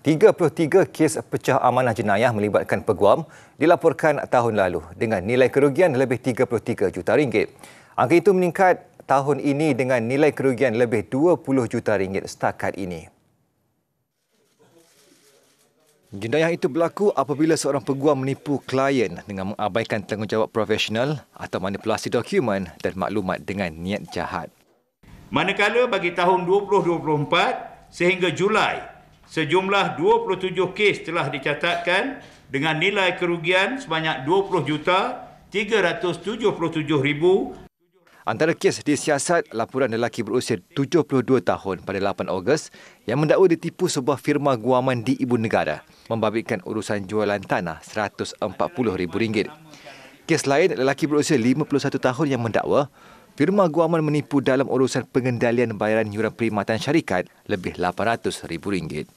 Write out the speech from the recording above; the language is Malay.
33 kes pecah amanah jenayah melibatkan peguam dilaporkan tahun lalu dengan nilai kerugian lebih 33 juta ringgit. Angka itu meningkat tahun ini dengan nilai kerugian lebih 20 juta ringgit setakat ini. Jenayah itu berlaku apabila seorang peguam menipu klien dengan mengabaikan tanggungjawab profesional atau manipulasi dokumen dan maklumat dengan niat jahat. Manakala bagi tahun 2024 sehingga Julai sejumlah 27 kes telah dicatatkan dengan nilai kerugian sebanyak 20 juta 377 ribu. Antara kes disiasat laporan lelaki berusia 72 tahun pada 8 Ogos yang mendakwa ditipu sebuah firma guaman di ibu negara membabitkan urusan jualan tanah RM140,000. Kes lain lelaki berusia 51 tahun yang mendakwa firma guaman menipu dalam urusan pengendalian bayaran yuran perkhidmatan syarikat lebih RM800,000.